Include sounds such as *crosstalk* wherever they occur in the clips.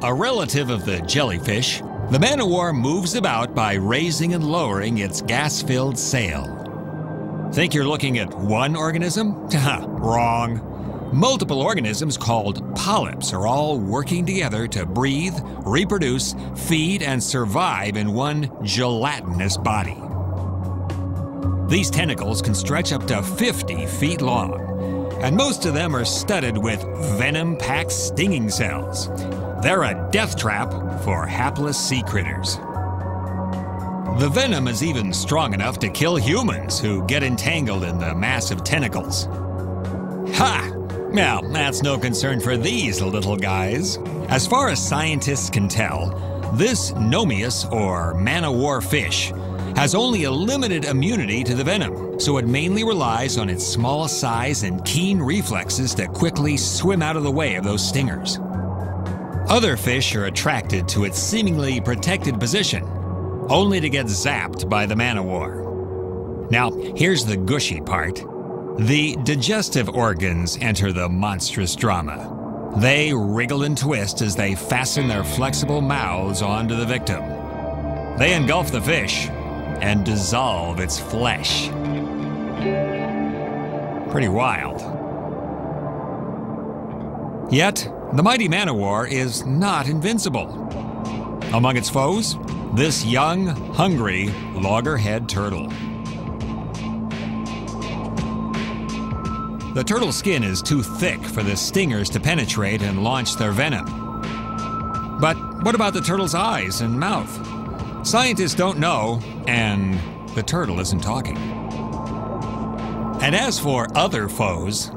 A relative of the jellyfish, the man o' war moves about by raising and lowering its gas filled sail. Think you're looking at one organism? *laughs* Wrong. Multiple organisms called polyps are all working together to breathe, reproduce, feed, and survive in one gelatinous body. These tentacles can stretch up to 50 feet long, and most of them are studded with venom packed stinging cells. They're a death trap for hapless sea critters. The venom is even strong enough to kill humans who get entangled in the massive tentacles. Ha! Now, that's no concern for these little guys. As far as scientists can tell, this Nomeus, or man o' war fish, has only a limited immunity to the venom, so it mainly relies on its small size and keen reflexes to quickly swim out of the way of those stingers. Other fish are attracted to its seemingly protected position, only to get zapped by the man o' war. Now, here's the gushy part. The digestive organs enter the monstrous drama. They wriggle and twist as they fasten their flexible mouths onto the victim. They engulf the fish and dissolve its flesh. Pretty wild. Yet, the mighty man o' war is not invincible. Among its foes, this young, hungry loggerhead turtle. The turtle's skin is too thick for the stingers to penetrate and launch their venom. But what about the turtle's eyes and mouth? Scientists don't know, and the turtle isn't talking. And as for other foes,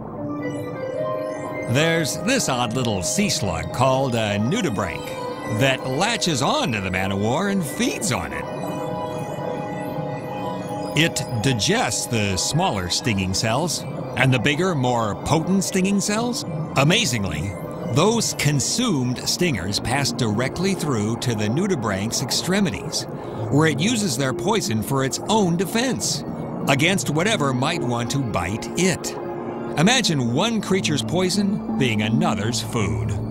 there's this odd little sea slug called a nudibranch that latches onto the man o' war and feeds on it. It digests the smaller stinging cells and the bigger, more potent stinging cells. Amazingly, those consumed stingers pass directly through to the nudibranch's extremities, where it uses their poison for its own defense against whatever might want to bite it. Imagine one creature's poison being another's food.